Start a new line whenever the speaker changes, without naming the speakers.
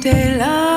de la